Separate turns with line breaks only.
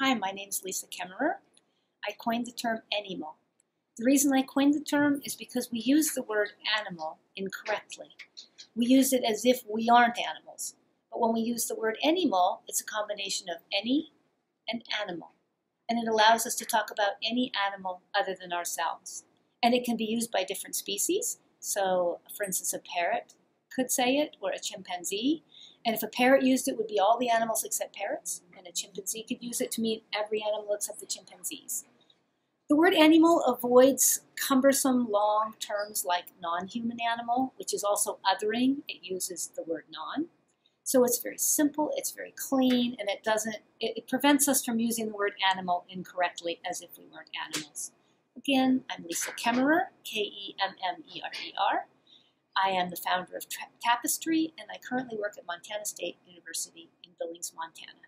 Hi, my name is Lisa Kemmerer. I coined the term anymal. The reason I coined the term is because we use the word animal incorrectly. We use it as if we aren't animals. But when we use the word anymal, it's a combination of any and animal. And it allows us to talk about any animal other than ourselves. And it can be used by different species. So, for instance, a parrot could say it, or a chimpanzee. And if a parrot used it, it would be all the animals except parrots. And a chimpanzee could use it to mean every animal except the chimpanzees. The word anymal avoids cumbersome long terms like non-human animal, which is also othering. It uses the word non. So it's very simple, it's very clean, and it doesn't, it, it prevents us from using the word animal incorrectly as if we weren't animals. Again, I'm Lisa Kemmerer, K-E-M-M-E-R-E-R. I am the founder of Tapestry, and I currently work at Montana State University in Billings, Montana.